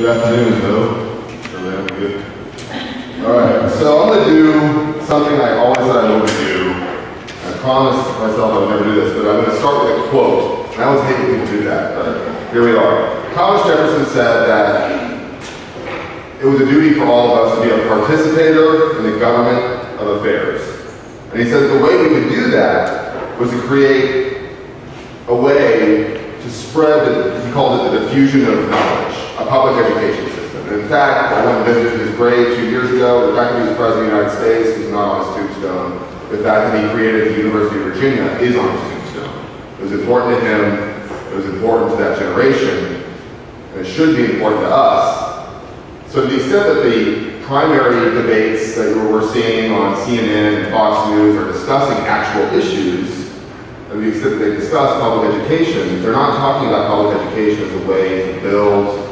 Good afternoon, Joe. Everything good? All right, so I'm gonna do something I always said I would do. I promised myself I would never do this, but I'm gonna start with a quote. I always hate when people do that, but here we are. Thomas Jefferson said that it was a duty for all of us to be a participator in the government of affairs. And he said the way we could do that was to create a way to spread, the, he called it the diffusion of knowledge, public education system. And in fact, I went and visited his grave two years ago. The fact that he was president of the United States was not on his tombstone. The fact that he created the University of Virginia is on his tombstone. It was important to him. It was important to that generation. And it should be important to us. So to the extent that the primary debates that we're seeing on CNN and Fox News are discussing actual issues, and the extent that they discuss public education, they're not talking about public education as a way to build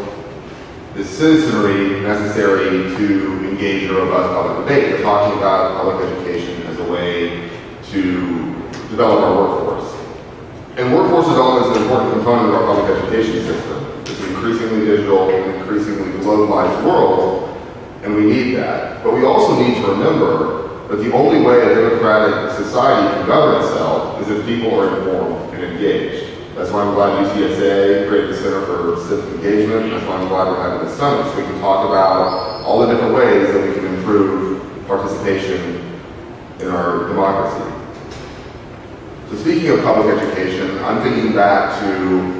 the citizenry necessary to engage in a robust public debate. They're talking about public education as a way to develop our workforce. And workforce development is an important component of our public education system. It's an increasingly digital and increasingly globalized world, and we need that. But we also need to remember that the only way a democratic society can govern itself is if people are informed and engaged. That's why I'm glad UTSA created the Center for Civic Engagement. That's why I'm glad we're having this summit, so we can talk about all the different ways that we can improve participation in our democracy. So speaking of public education, I'm thinking back to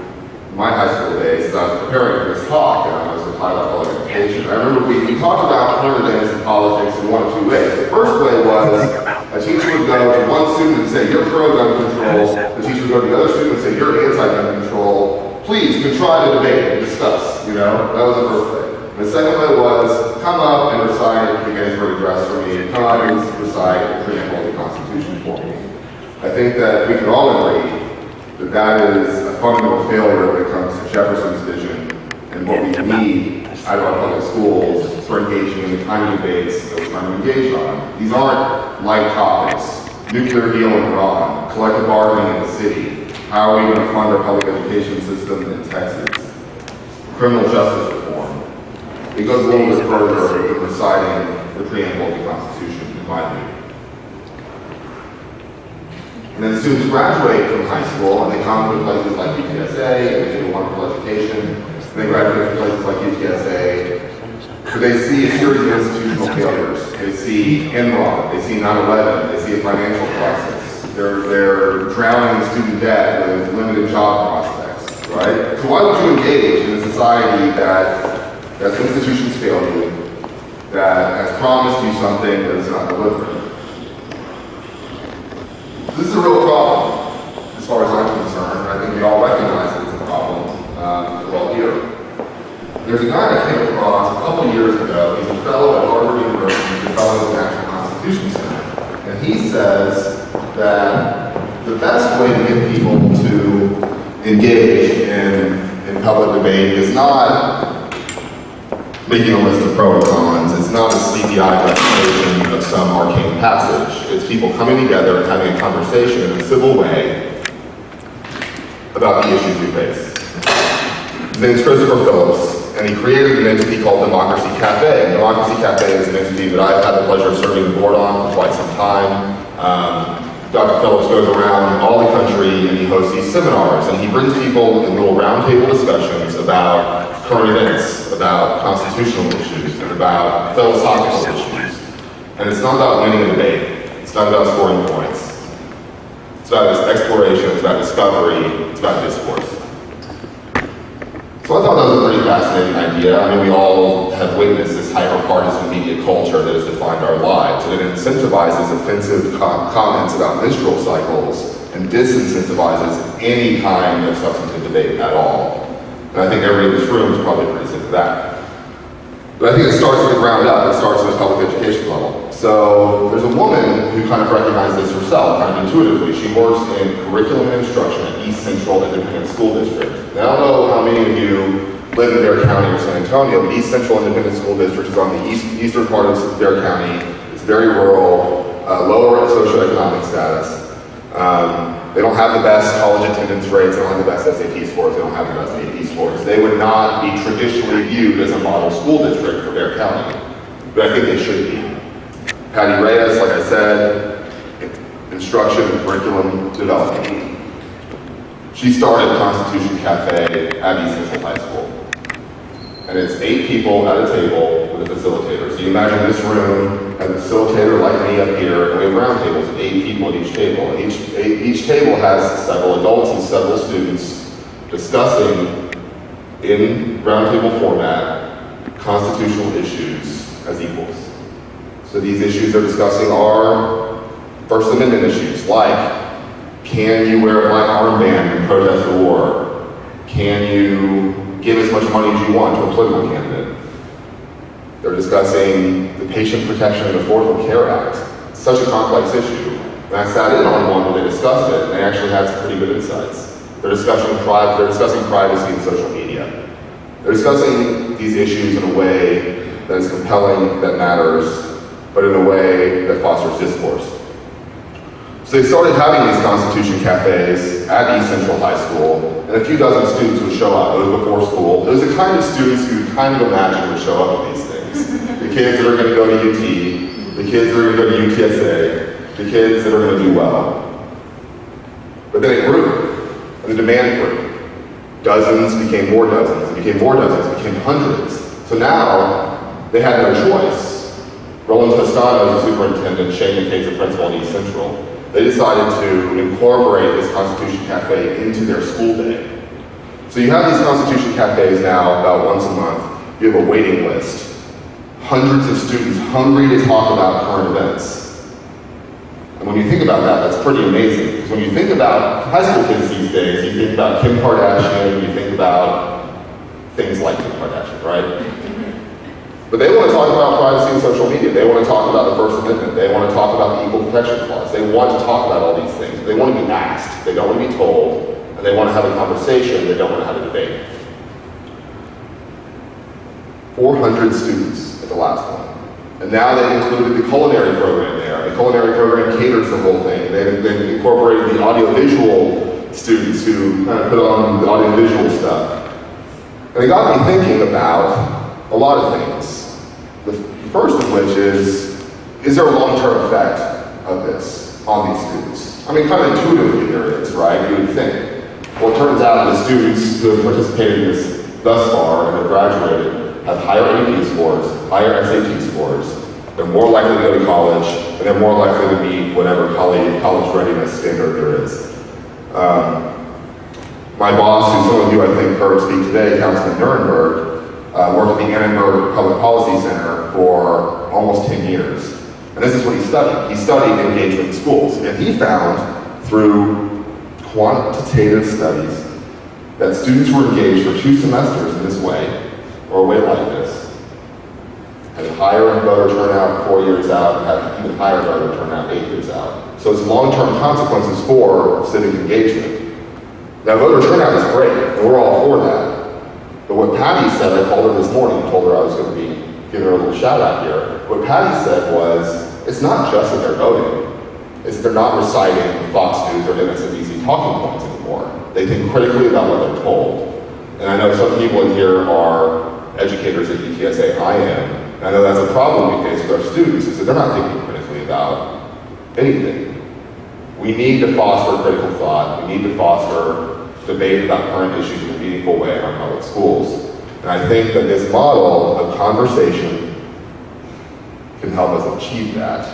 my high school days as I was preparing for this talk, and I was with highlight public education. I remember we, we talked about current events in politics in one of two ways. The first way was a teacher would go to one student and say, you're pro-gun control. The teacher would go to the other student and say, you're anti-gun control. Please, to debate and discuss, you know? That was the first. And the second way was, come up and recite the Gettysburg Address for me, and come up and recite the preamble of the Constitution for me. I think that we can all agree that that is a fundamental failure when it comes to Jefferson's vision and what we need out of our public schools for engaging in the kind of debates that we're trying to engage on. These aren't light topics. Nuclear deal in Iran, collective bargaining in the city, how are we going to fund our public education system in Texas, criminal justice reform. It goes a little bit further than reciting the preamble of the Constitution, in my view. And then students graduate from high school and they come to places like UTSA and they get a wonderful education. And they graduate from places like UTSA. So they see a series of institutional failures. They see Enron, they see 9-11, they see a financial crisis. They're, they're drowning in student debt with limited job prospects, right? So why would you engage in a society that, that's institutions fail you, that has promised you something that is not delivering? This is a real problem, as far as I'm concerned. I think we all recognize it as a problem. Um, well, here. There's a guy I came across a couple years ago. He's a fellow at Harvard University. He's a fellow at the National Constitution Center. And he says that the best way to get people to engage in, in public debate is not making a list of pro and cons. It's not a CPI recitation of some arcane passage. It's people coming together and having a conversation in a civil way about the issues we face. His name is Christopher Phillips, and he created an entity called Democracy Cafe. And Democracy Cafe is an entity that I've had the pleasure of serving the board on for quite some time. Um, Dr. Phillips goes around all the country and he hosts these seminars and he brings people in little roundtable discussions about current events, about constitutional issues, and about philosophical issues. And it's not about winning a debate. It's not about scoring points. It's about exploration, it's about discovery, it's about discourse. So I thought that was a pretty fascinating idea. I mean, we all have witnessed this hyper-partisan media culture that has defined our lives, it incentivizes offensive com comments about menstrual cycles and disincentivizes any kind of substantive debate at all. And I think everybody in this room is probably pretty sick of that. But I think it starts from the ground up. It starts at the public education level. So there's a woman who kind of recognized this herself, kind of intuitively. She works in curriculum and instruction at East Central Independent School District. Now, I don't know how many of you live in Bexar County or San Antonio, but East Central Independent School District is on the east, eastern part of Bexar County. It's very rural, uh, lower socioeconomic status. Um, They don't have the best college attendance rates, they don't have the best SAT scores, they don't have the best AP scores. They would not be traditionally viewed as a model school district for their county, but I think they should be. Patty Reyes, like I said, instruction and curriculum development. She started Constitution Cafe at East Central High School. And it's eight people at a table with a facilitator. So you imagine this room a facilitator like me up here, and we have round tables of eight people at each table. And each, each table has several adults and several students discussing in roundtable format constitutional issues as equals. So these issues they're discussing are First Amendment issues like can you wear a black armband and protest the war? Can you give as much money as you want to a political candidate? They're discussing the Patient Protection and Affordable Care Act. It's such a complex issue. And I sat in on one where they discussed it, and they actually had some pretty good insights. They're discussing, pri- they're discussing privacy and social media. They're discussing these issues in a way that is compelling, that matters, but in a way that fosters discourse. So they started having these Constitution cafes at East Central High School, and a few dozen students would show up. It was before school. It was the kind of students you kind of imagine would show up at these things. the kids that are going to go to UT, the kids that are going to go to UTSA, the kids that are going to do well. But then it grew, and the demand grew. Dozens became more dozens, became more dozens, became hundreds. So now they had no choice. Roland Toscano is the superintendent, Shane McKay's the principal at East Central they decided to incorporate this Constitution Cafe into their school day. So you have these Constitution Cafes now about once a month. You have a waiting list. Hundreds of students hungry to talk about current events. And when you think about that, that's pretty amazing. Because when you think about high school kids these days, you think about Kim Kardashian, you think about things like Kim Kardashian, right? But they want to talk about privacy and social media. They want to talk about the First Amendment. They want to talk about the Equal Protection Clause. They want to talk about all these things. They want to be asked. They don't want to be told. And they want to have a conversation. They don't want to have a debate. 400 students at the last one. And now they've included the culinary program there. The culinary program caters the whole thing. They've, they've incorporated the audiovisual students who kind of put on the audiovisual stuff. And it got me thinking about a lot of things. First of which is, is there a long-term effect of this on these students? I mean, kind of intuitively there is, right? You would think. Well, it turns out the students who have participated in this thus far and have graduated have higher AP scores, higher SAT scores, they're more likely to go to college, and they're more likely to meet whatever college, college readiness standard there is. Um, my boss, who some of you I think heard speak today, Councilman Nirenberg, uh, worked at the Annenberg Public Policy Center for almost 10 years. And this is what he studied. He studied engagement in schools, and he found through quantitative studies that students were engaged for two semesters in this way, or a way like this, had higher voter turnout four years out, and had even higher voter turnout eight years out. So it's long-term consequences for civic engagement. Now voter turnout is great, and we're all for that. But what Patty said, I called her this morning and told her I was going to be giving her a little shout out here. What Patty said was, it's not just that they're voting, it's that they're not reciting Fox News or MSNBC talking points anymore. They think critically about what they're told. And I know some people in here are educators at UTSA, I am, and I know that's a problem we face with our students, is that they're not thinking critically about anything. We need to foster critical thought. We need to foster debate about current issues in a meaningful way in our public schools. And I think that this model of conversation can help us achieve that.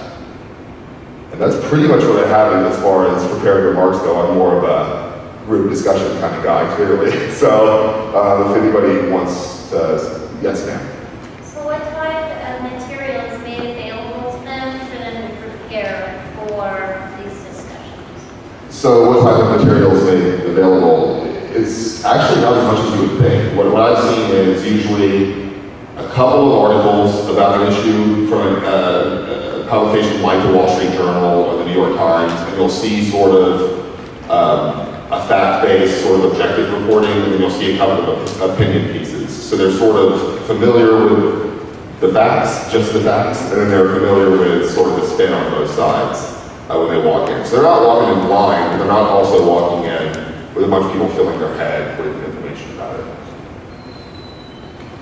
And that's pretty much what I have as far as prepared remarks go. I'm more of a group discussion kind of guy, clearly. So uh, if anybody wants to, yes ma'am. So what type of material is made available to them for them to prepare for these discussions? So what type of material is made available? It's actually not as much as you would think. What, what I've seen is usually a couple of articles about an issue from a, a publication like the Wall Street Journal or the New York Times, and you'll see sort of um, a fact-based, sort of objective reporting, and then you'll see a couple of opinion pieces. So they're sort of familiar with the facts, just the facts, and then they're familiar with sort of the spin on both sides. uh, when they walk in. So they're not walking in blind, but they're not also walking in with a bunch of people filling their head with information about it.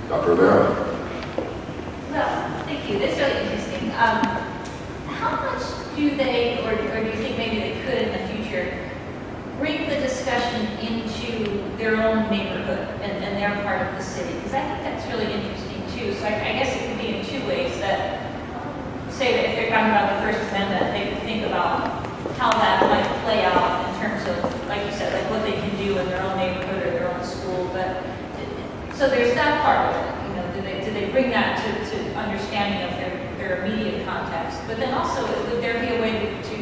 Dr. Rivera? Well, thank you, that's really interesting. Um, How much do they, or or do you think maybe they could in the future, bring the discussion into their own neighborhood and and their part of the city? Because I think that's really interesting too. So I I guess it could be in two ways, that, say that if they're talking about the First Amendment, they could think about how that might play out in terms of, like you said, like what they can do in their own neighborhood or their own school, but, so there's that part of it, you know, do they, do they bring that to, to understanding of their, their immediate context? But then also, would there be a way to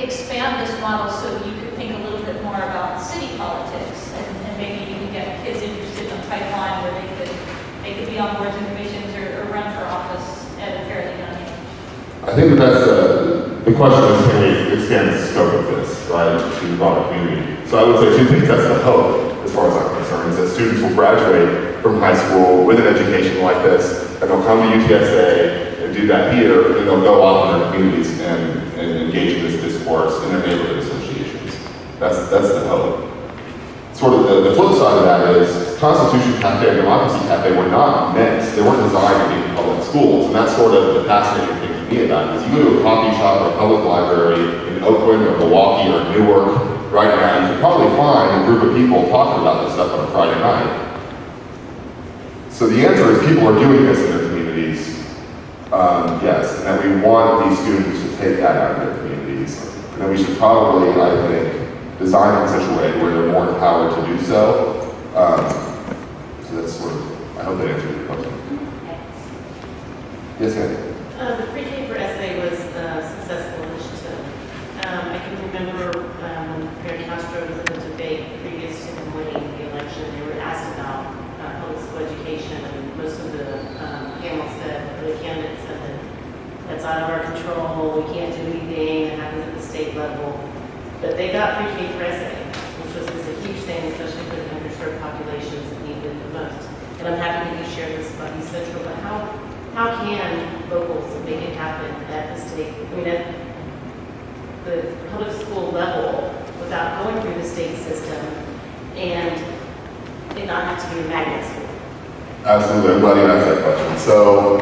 expand this model so you could think a little bit more about city politics? And, and maybe you could get kids interested in a pipeline where they could, they could be on boards and commissions or, or run for office at a fairly young age. I think that that's the, the question is can we expand the scope of this, right, to the broader community? So I would say two things, that's the hope, as far as I'm concerned, is that students will graduate from high school with an education like this, and they'll come to UTSA and do that here, and they'll go off in their communities and, and engage in this discourse in their neighborhood associations. That's, that's the hope. Sort of the, the flip side of that is Constitution Cafe and Democracy Cafe were not meant, they weren't designed to be public schools, and that's sort of the fascinating thing to me about it. Is you go to a coffee shop or a public library in Oakland or Milwaukee or Newark right now, you can probably find a group of people talking about this stuff on a Friday night. So the answer is people are doing this in their communities, um, yes, and that we want these students to take that out of their communities. And that we should probably, I think, design in such a way where they're more empowered to do so. Um, so that's sort of, I hope that answers your question. Yes, Andy? Uh, The pre-K for SA was a successful initiative. Um, I can remember um, when Mayor Castro was in the debate previous to him winning the election, they were asked about uh, public school education, and most of the um, panel said, or the candidates said that that's out of our control, we can't do anything, it happens at the state level. But they got pre-K for which was a huge thing, especially for the underserved populations that needed it the most. And I'm happy that you shared this about East Central, but how, how can locals make it happen at the state, I mean, at the public school level without going through the state system and it not have to be a magnet school? Absolutely, I'm glad you asked that question. So,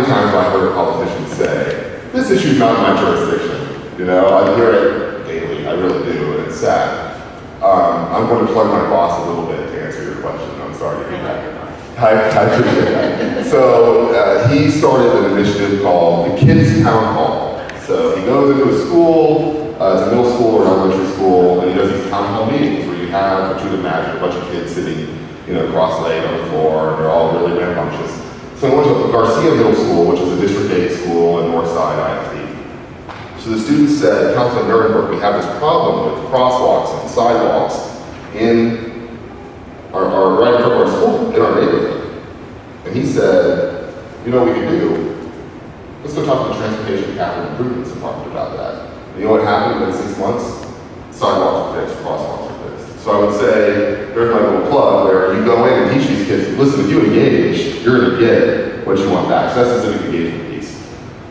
many times have I heard a politician say, this issue's not my jurisdiction? You know, I hear it daily, I really do, and it's sad. Um, I'm going to plug my boss a little bit to answer your question, I'm sorry to do that. I, I appreciate that. So, uh, he started an initiative called the Kids Town Hall. So, he goes into a school, uh, it's a middle school or elementary school, and he does these town hall meetings where you have, what you would imagine, a bunch of kids sitting, you know, cross-legged on the floor, and they're all really rambunctious. So I went to Garcia Middle School, which is a District 8 school in Northside ISD. So the students said, Councilman Nirenberg, we have this problem with crosswalks and sidewalks in our, our right in front of our school, in our neighborhood. And he said, you know what we can do? Let's go talk to the Transportation Capital Improvements Department about that. And you know what happened in six months? Sidewalks were fixed, crosswalks were fixed. So I would say, there's my little plug where you go in and teach these kids, listen, if you engage, you're gonna get what you want back. So that's the civic engagement piece.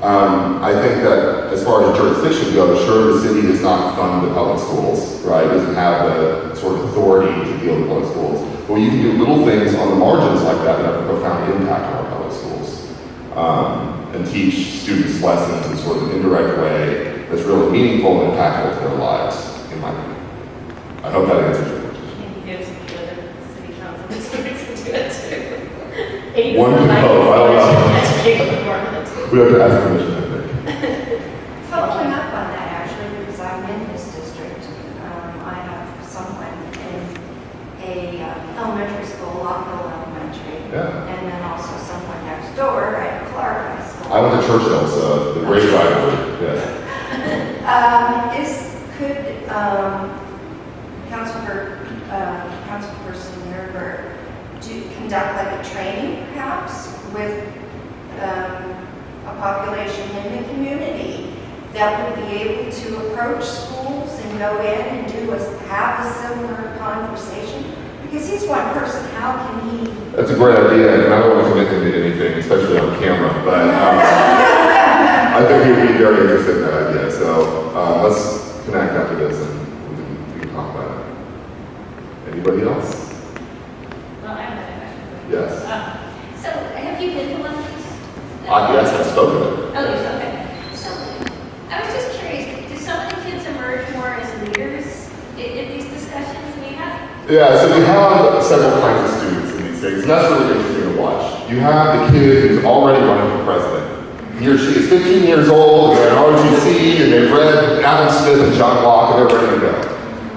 Um, I think that as far as jurisdiction goes, sure, the city does not fund the public schools, right? It doesn't have the sort of authority to deal with public schools. But you can do little things on the margins like that that have a profound impact on our public schools. Um, and teach students lessons in sort of an indirect way that's really meaningful and impactful to their lives, in my opinion. I hope that answers your question. Maybe go to the other city council districts and do it One is can hope, I don't know. We have to ask permission, I think. Following up on that, actually, because I'm in this district, um, I have someone in a uh, elementary school, Locke Hill Elementary, Yeah. and then also someone next door at Clark High School. I went to Churchill, so the great rivalry, yes. Um, is, could, um, Councilor, uh, Councilperson Nirenberg do, conduct like a training perhaps with, um, a population in the community that would be able to approach schools and go in and do a, have a similar conversation? Because he's one person, how can he? That's a great idea, and I don't want to commit to anything, especially on camera, but um, I think he would be very interested in that idea. So uh, let's connect after this and we can, we can talk about it. Anybody else? Well, I have another question. Yes. Um, So have you been to one of these? Uh, yes, I've spoken of it. Oh, yes, okay. So I was just curious, do some of the kids emerge more as leaders in, in these discussions we have? Yeah, so you have several kinds of students in these things, and that's really interesting to watch. You have the kid who's already running for president. He or she is 15 years old, they're in ROTC, and they've read Adam Smith and John Locke, and they're ready to go.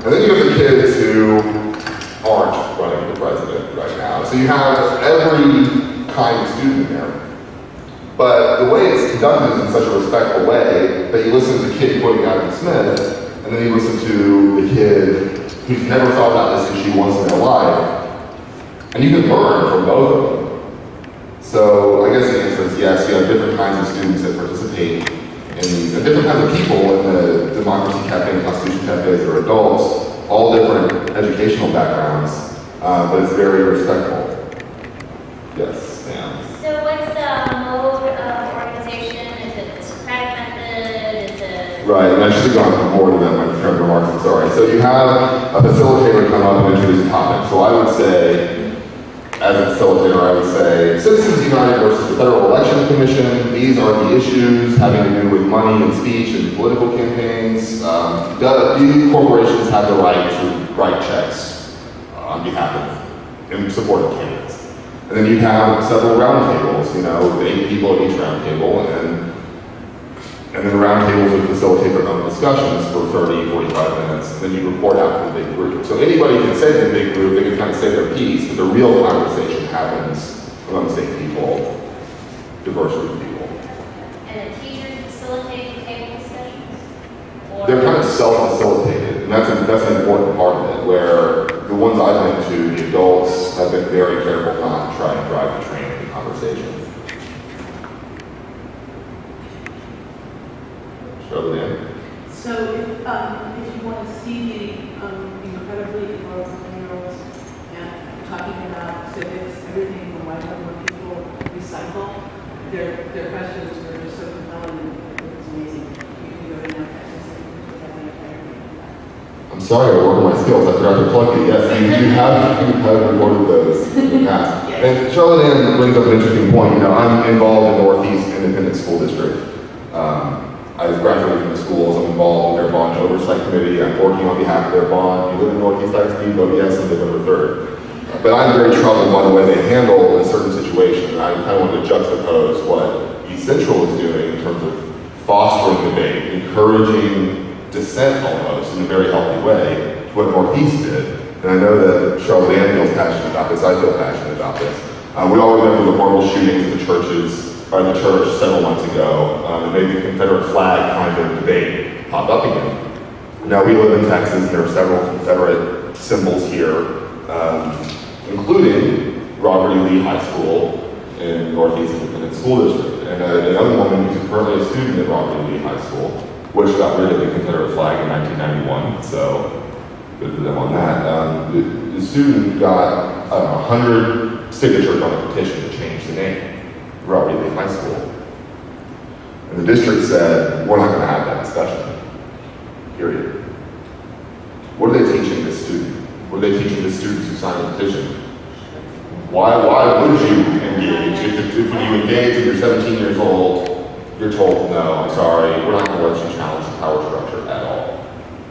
And then you have the kids who aren't running for president right now. So you have every kind of student there. But the way it's conducted is in such a respectful way that you listen to the kid quoting Adam Smith, and then you listen to the kid who's never thought about this issue once in their life, and you can learn from both of them. So I guess the answer is yes, you have different kinds of students that participate in these, and different kinds of people in the Democracy Cafe and Constitution Cafes that are adults, all different educational backgrounds, uh, but it's very respectful. Yes, ma'am. So what's the mode of organization? Is it Socratic method? Is it? Right, and I should have gone for more than that remarks, I'm sorry. So you have a facilitator come up and introduce a topic. So I would say, as a facilitator, I would say, Citizens United versus the Federal Election Commission, these are the issues having to do with money and speech and political campaigns. Um, do, corporations have the right to write checks on behalf of, in support of candidates? And then you have several roundtables, you know, eight people at each roundtable, and and then roundtables would facilitate their own discussions for 30, 45 minutes, and then you report out to the big group. So anybody can say to the big group, they can kind of say their piece, but the real conversation happens among the same people, diverse group of people. And the teachers facilitating table discussions? They're kind of self-facilitated, and that's, a, that's an important part of it, where the ones I've been to, the adults have been very careful not to try and drive the train in the conversation. So if, um, if you want to see the, um, incredibly involved year-olds and talking about civics, everything from white when people recycle, their, their questions were just so compelling and it was amazing. You can go to that, I'm sorry, I work on my skills. I forgot to plug it. Yes, you, you have you have recorded those in the past. And Charlotte Ann brings up an interesting point. You know, I'm involved in Northeast Independent School District. Um, I graduated from the schools. I'm involved in their bond oversight committee. I'm working on behalf of their bond. You live in Northeast ISD, vote yes on November 3rd. But I'm very troubled by the way they handle a certain situation. I kind of want to juxtapose what East Central is doing in terms of fostering debate, encouraging dissent almost in a very healthy way to what Northeast did. And I know that Charlotte Ann feels passionate about this. I feel passionate about this. Uh, we all remember the horrible shootings at the churches, or the church several months ago. Um, and maybe the Confederate flag kind of debate popped up again. Now we live in Texas, and there are several Confederate symbols here, um, including Robert E. Lee High School in Northeast Independent School District. And a, a young woman who's currently a student at Robert E. Lee High School, which got rid of the Confederate flag in 1991. So good for them on that. Um, the, the student got, I don't know, 100 signatures on a petition to change the name, of Robert. Lee High School. And the district said, we're not going to have that discussion. Period. What are they teaching this student? What are they teaching the students who signed the petition? Why, why would you engage? If, if when you engage and you're 17 years old, you're told, no, I'm sorry, we're not going to let you challenge the power structure at all.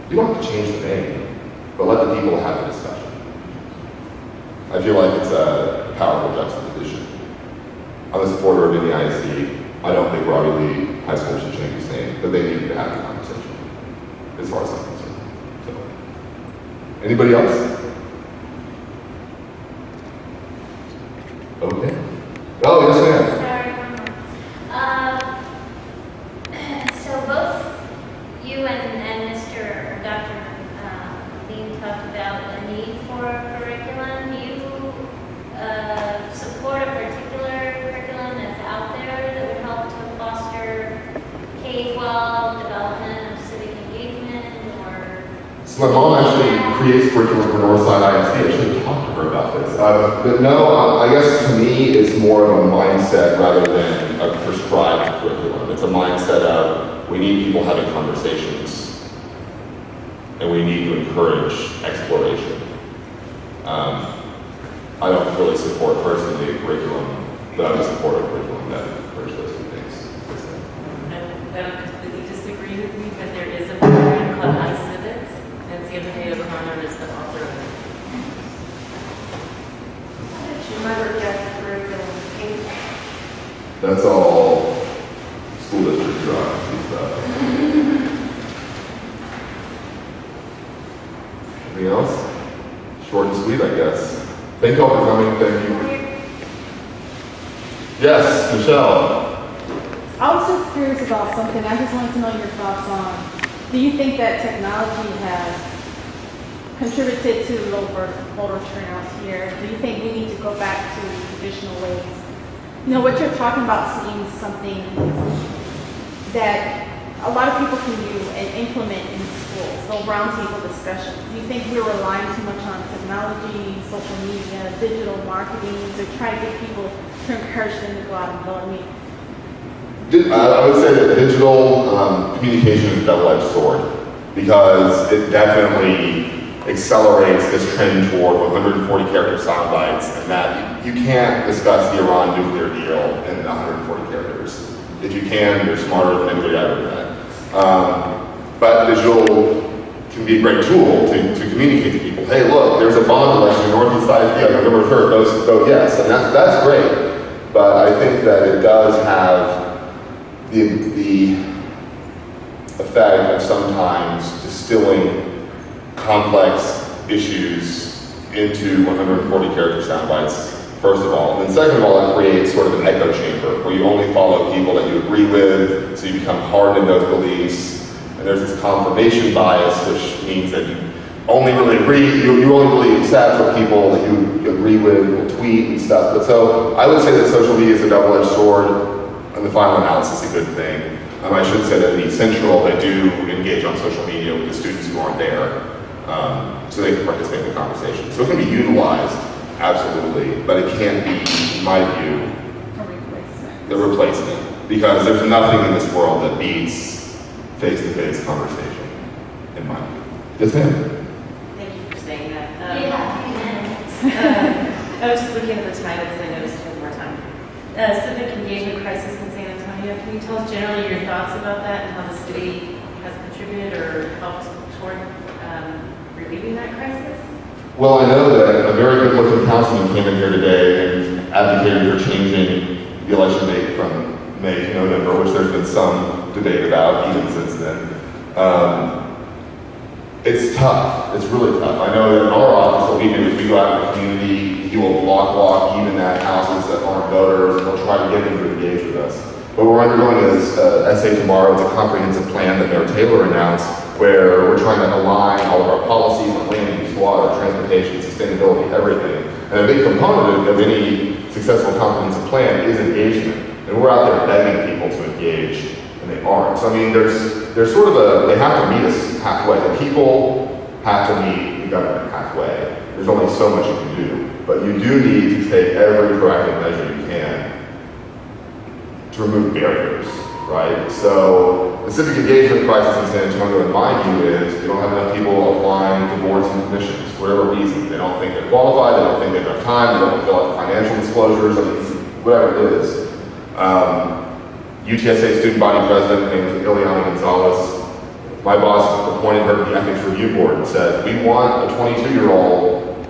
You don't have to change the name, but let the people have the discussion. I feel like it's a powerful juxtaposition. I'm a supporter of any ISD. I don't think Robbie Lee High School should change its name, but they need to have the conversation, as far as I'm concerned. So. Anybody else? Okay. Oh, yes, ma'am. Sorry, one more. Um, So both you and, and Mr. or Dr. uh, Lean talked about the need for a curriculum. Do you uh, support a particular curriculum that's out there that would help to foster K-12 development of civic engagement or? So my mom actually creates curriculum for Northside ISD. I should have talked to her about this. Uh, but no, uh, I guess to me it's more of a mindset rather than a prescribed curriculum. It's a mindset of we need people having conversations. And we need to encourage exploration. Um, I don't really support personally a curriculum, but I would support a curriculum that encourages those two things. I I don't completely disagree with you, but there is a program called iCivics, and Sandra Day O'Connor is the author of it. Did you ever get the curriculum? That's all school district drives and stuff. Anything else? Short and sweet, I guess. Thank you all for coming, thank you. Yes, Michelle? I was just curious about something. I just wanted to know your thoughts on, do you think that technology has contributed to low voter voter turnout here? Do you think we need to go back to traditional ways? You know, what you're talking about seems something that a lot of people can do and implement in schools, so roundtable discussions. Do you think we're relying too much on technology, social media, digital marketing to try to get people to encourage them to go out and vote? I would say that digital um, communication is a double-edged sword because it definitely accelerates this trend toward 140 character sound bites and that you can't discuss the Iran nuclear deal in 140 characters. If you can, you're smarter than anybody I've ever. Um, but digital can be a great tool to, to communicate to people. Hey, look, there's a bond election in Northeast ISD on November 3rd. Vote, vote yes, and that's that's great. But I think that it does have the, the effect of sometimes distilling complex issues into 140 character sound bites, first of all. And then second of all, it creates sort of an echo chamber where you only follow people that you agree with, so you become hardened in those beliefs. And there's this confirmation bias, which means that you only really agree, you, you only really accept what people that you agree with will tweet and stuff. But so I would say that social media is a double-edged sword. And the final analysis is a good thing. Um, I should say that in East Central, they do engage on social media with the students who aren't there, um, so they can participate in the conversation. So it can be utilized, absolutely, but it can't be, in my view, a replacement. the replacement. Because there's nothing in this world that beats face-to-face conversation, in my view. Yes, ma'am? Thank you for saying that. Um, Yeah. uh, I was just looking at the time because I noticed it one more time. Uh, civic engagement crisis in San Antonio, can you tell us generally your thoughts about that and how the city has contributed or helped toward um, relieving that crisis? Well, I know that a very good-looking councilman came in here today and advocated for changing the election date from May to November, which there's been some debate about even since then. Um, it's tough. It's really tough. I know that in our office, what we do is we go out in the community, you will block walk even at houses that aren't voters, and we'll try to get them to engage with us. What we're undergoing is uh, SA Tomorrow. It's a comprehensive plan that Mayor Taylor announced where we're trying to align all of our policies water, transportation, sustainability, everything. And a big component of, any successful comprehensive plan is engagement. And we're out there begging people to engage, and they aren't. So I mean, there's there's sort of a they have to meet us halfway. The people have to meet the government halfway. There's only so much you can do, but you do need to take every proactive measure you can to remove barriers, right? So the civic engagement crisis in San Antonio, in my view, is you don't have enough people applying to boards and commissions for whatever reason. They don't think they're qualified, they don't think they have enough time, they don't fill out financial disclosures, I mean, whatever it is. Um, UTSA student body president, named name Ileana Gonzalez. My boss appointed her to the ethics review board and said, we want a 22-year-old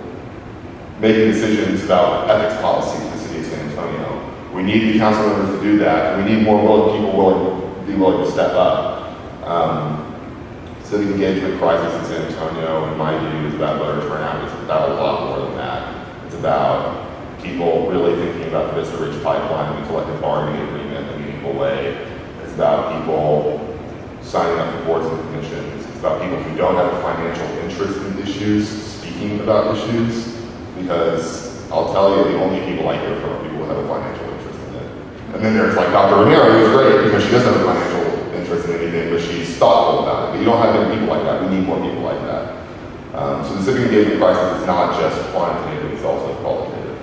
making decisions about ethics policy in the city of San Antonio. We need the council members to do that. We need more willing people willing be willing to step up. Um, civic engagement crisis in San Antonio, in my view, is about voter turnout. It's about a lot more than that. It's about people really thinking about the Vista Ridge pipeline and collective bargaining agreement in a meaningful way. It's about people signing up for boards and commissions. It's about people who don't have a financial interest in issues, speaking about issues, because I'll tell you, the only people I hear from are people who have a financial. And then there's like Dr. Romero, who's great because she doesn't have a financial interest in anything, but she's thoughtful about it. But you don't have many people like that. We need more people like that. Um, so the civic engagement crisis is not just quantitative, it's also qualitative.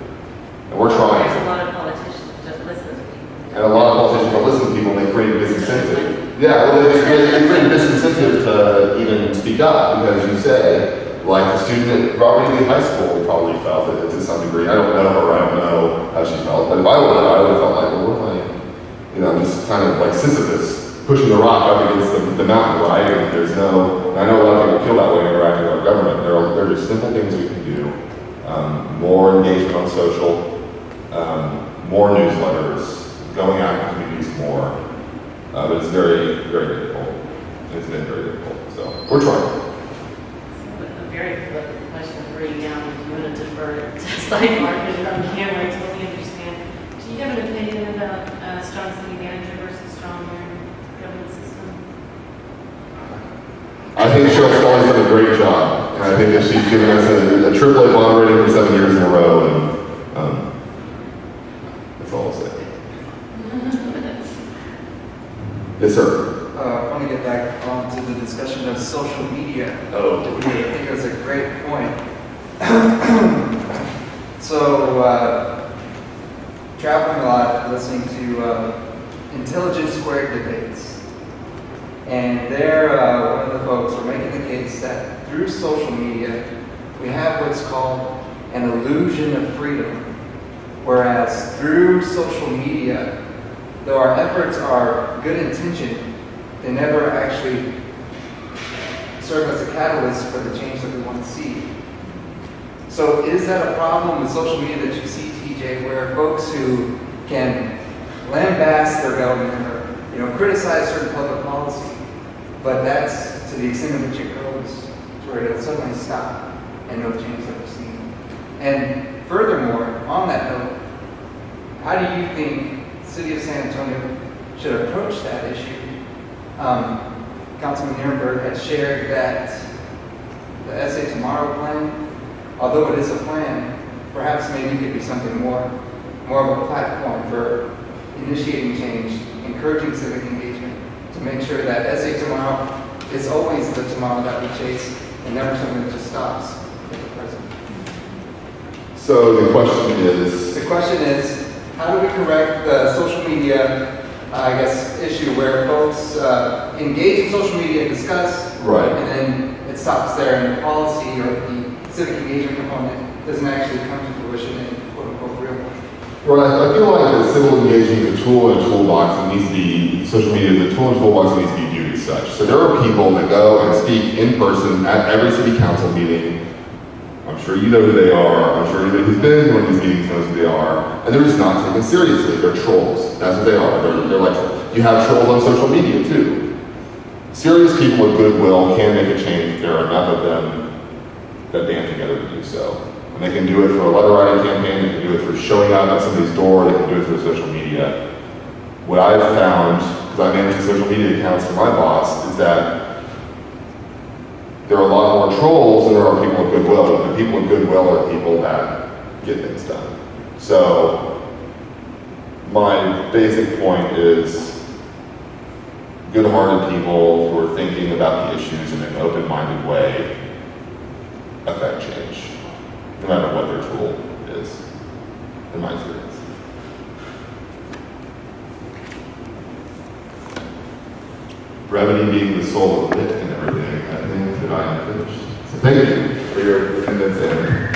And we're trying. There's a lot of politicians just listen to people. And a lot of politicians don't listen to people and they create a disincentive. Yeah, well, it's, it's very disincentive to even speak up because you say, like a student at Robert E. High School probably felt it to some degree. I don't know her, I don't know how she felt, but if I would have, I would have felt like, well, what am I, you know, I'm just kind of like Sisyphus pushing the rock up against the, the mountain, right? And there's no, I know a lot of people feel that way interacting with our government. There are, there are just simple things we can do. Um, more engagement on social, um, more newsletters, going out in communities more. Uh, but it's very, very difficult. It's been very difficult. So we're trying. A very political question for you now, if you want to defer it to side market from camera, I totally understand. Do you have an opinion about uh, strong city manager versus strong government system? I think Sheryl Sculley's done a great job, and I think that she's given us a, A bond rating for seven years in a row, and um, that's all I'll say. Yes, sir. Uh, I want to get back onto the discussion of social media. Oh, I think it was a great point. so, uh, traveling a lot, listening to uh, Intelligence Squared debates. And there, uh, one of the folks were making the case that through social media, we have what's called an illusion of freedom. Whereas through social media, though our efforts are good intention, they never actually serve as a catalyst for the change that we want to see. So is that a problem with social media that you see, TJ, where folks who can lambast their government or you know criticize certain public policy, but that's to the extent in which it where it'll suddenly stop and no change ever seen. And furthermore, on that note, how do you think the city of San Antonio should approach that issue? Um, Councilman Nirenberg had shared that the SA Tomorrow plan, although it is a plan, perhaps maybe could be something more, more of a platform for initiating change, encouraging civic engagement, to make sure that SA Tomorrow is always the tomorrow that we chase and never something that just stops at the present. So the question is, The question is, how do we correct the social media, uh, I guess, issue where folks uh, engage in social media, and discuss, Right. and then it stops there, and the policy or the civic engagement component doesn't actually come to fruition in quote unquote real life? Right, I feel like the civil engagement is a tool in a toolbox and needs to be, social media is a tool in a toolbox and needs to be such. So there are people that go and speak in person at every city council meeting. I'm sure you know who they are, I'm sure anybody who's been to one of these meetings knows who they are, and they're just not taken seriously, they're trolls, that's what they are, they're, they're like, you have trolls on social media too. Serious people with goodwill can make a change, there are enough of them that band together to do so. And they can do it for a letter writing campaign, they can do it for showing up at somebody's door, they can do it through social media. What I've found, because I manage the social media accounts for my boss, is that there are a lot more trolls than there are people with goodwill. The people with goodwill are people that get things done. So, my basic point is good-hearted people who are thinking about the issues in an open-minded way affect change, no matter what their tool is, in my experience. Brevity being the soul of wit and everything, I think that I am finished. So thank you for your attendance and